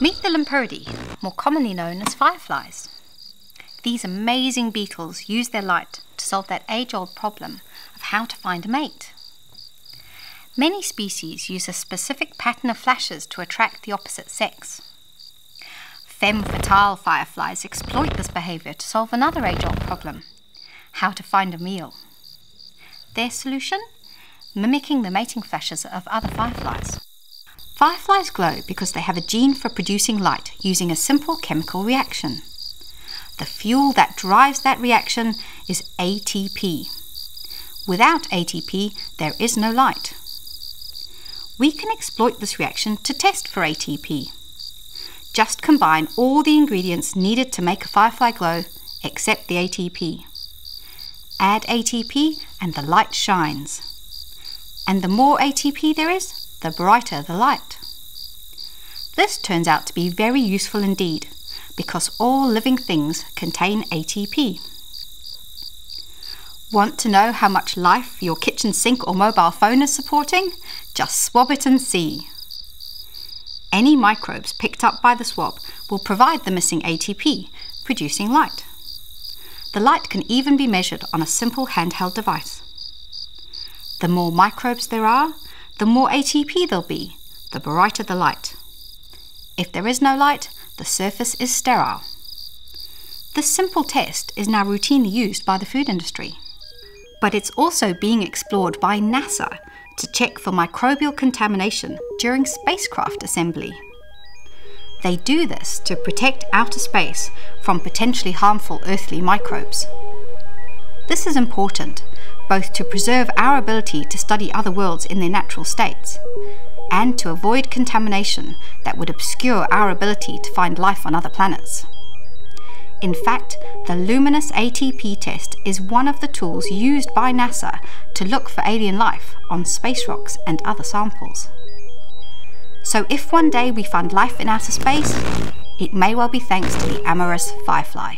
Meet the Lampyridae, more commonly known as fireflies. These amazing beetles use their light to solve that age-old problem of how to find a mate. Many species use a specific pattern of flashes to attract the opposite sex. Femme fatale fireflies exploit this behavior to solve another age-old problem, how to find a meal. Their solution? Mimicking the mating flashes of other fireflies. Fireflies glow because they have a gene for producing light using a simple chemical reaction. The fuel that drives that reaction is ATP. Without ATP, there is no light. We can exploit this reaction to test for ATP. Just combine all the ingredients needed to make a firefly glow except the ATP. Add ATP and the light shines. And the more ATP there is, the brighter the light. This turns out to be very useful indeed, because all living things contain ATP. Want to know how much life your kitchen sink or mobile phone is supporting? Just swab it and see. Any microbes picked up by the swab will provide the missing ATP, producing light. The light can even be measured on a simple handheld device. The more microbes there are, the more ATP there'll be, the brighter the light. If there is no light, the surface is sterile. This simple test is now routinely used by the food industry. But it's also being explored by NASA to check for microbial contamination during spacecraft assembly. They do this to protect outer space from potentially harmful earthly microbes. This is important both to preserve our ability to study other worlds in their natural states and to avoid contamination that would obscure our ability to find life on other planets. In fact, the Luminous ATP test is one of the tools used by NASA to look for alien life on space rocks and other samples. So if one day we find life in outer space, it may well be thanks to the amorous firefly.